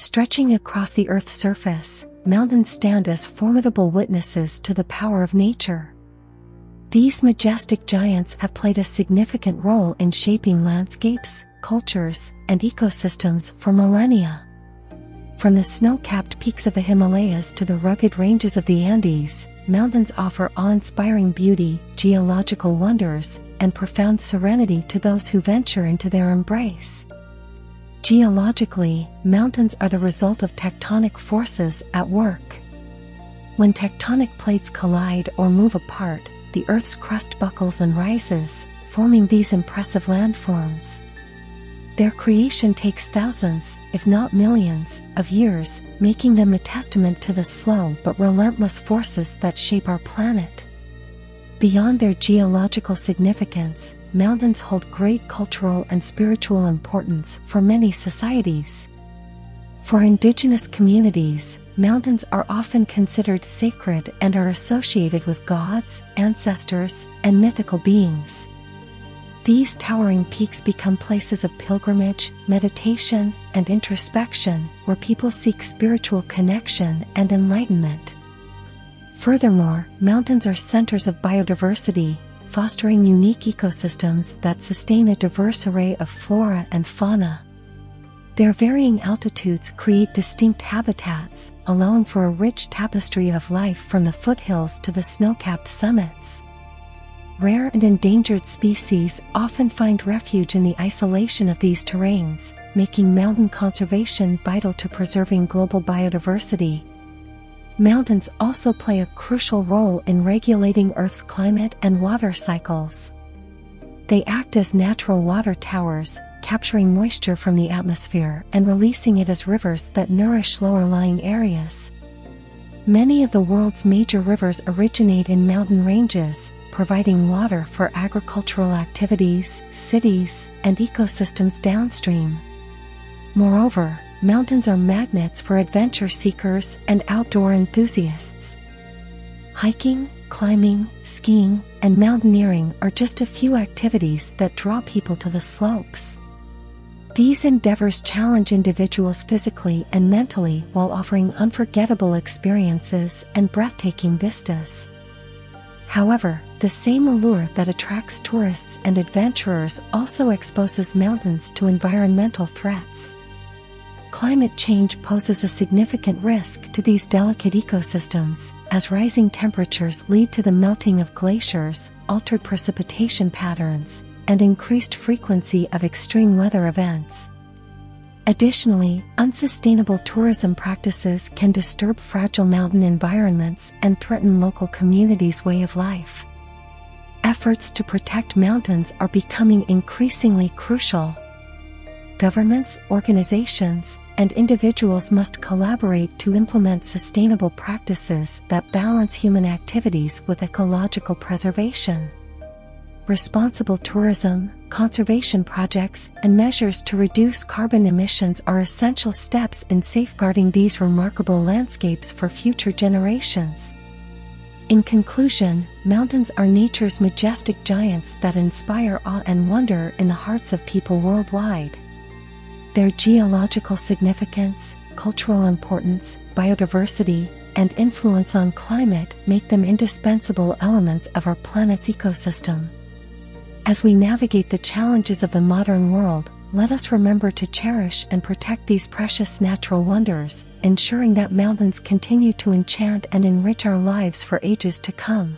Stretching across the Earth's surface, mountains stand as formidable witnesses to the power of nature. These majestic giants have played a significant role in shaping landscapes, cultures, and ecosystems for millennia. From the snow-capped peaks of the Himalayas to the rugged ranges of the Andes, mountains offer awe-inspiring beauty, geological wonders, and profound serenity to those who venture into their embrace. Geologically, mountains are the result of tectonic forces at work. When tectonic plates collide or move apart, the Earth's crust buckles and rises, forming these impressive landforms. Their creation takes thousands, if not millions, of years, making them a testament to the slow but relentless forces that shape our planet. Beyond their geological significance, mountains hold great cultural and spiritual importance for many societies. For indigenous communities, mountains are often considered sacred and are associated with gods, ancestors, and mythical beings. These towering peaks become places of pilgrimage, meditation, and introspection, where people seek spiritual connection and enlightenment. Furthermore, mountains are centers of biodiversity, fostering unique ecosystems that sustain a diverse array of flora and fauna. Their varying altitudes create distinct habitats, allowing for a rich tapestry of life from the foothills to the snow-capped summits. Rare and endangered species often find refuge in the isolation of these terrains, making mountain conservation vital to preserving global biodiversity. Mountains also play a crucial role in regulating Earth's climate and water cycles. They act as natural water towers, capturing moisture from the atmosphere and releasing it as rivers that nourish lower-lying areas. Many of the world's major rivers originate in mountain ranges, providing water for agricultural activities, cities, and ecosystems downstream. Moreover, mountains are magnets for adventure seekers and outdoor enthusiasts. Hiking, climbing, skiing, and mountaineering are just a few activities that draw people to the slopes. These endeavors challenge individuals physically and mentally while offering unforgettable experiences and breathtaking vistas. However, the same allure that attracts tourists and adventurers also exposes mountains to environmental threats. Climate change poses a significant risk to these delicate ecosystems, as rising temperatures lead to the melting of glaciers, altered precipitation patterns, and increased frequency of extreme weather events. Additionally, unsustainable tourism practices can disturb fragile mountain environments and threaten local communities' way of life. Efforts to protect mountains are becoming increasingly crucial, governments, organizations, and individuals must collaborate to implement sustainable practices that balance human activities with ecological preservation. Responsible tourism, conservation projects, and measures to reduce carbon emissions are essential steps in safeguarding these remarkable landscapes for future generations. In conclusion, mountains are nature's majestic giants that inspire awe and wonder in the hearts of people worldwide. Their geological significance, cultural importance, biodiversity, and influence on climate make them indispensable elements of our planet's ecosystem. As we navigate the challenges of the modern world, let us remember to cherish and protect these precious natural wonders, ensuring that mountains continue to enchant and enrich our lives for ages to come.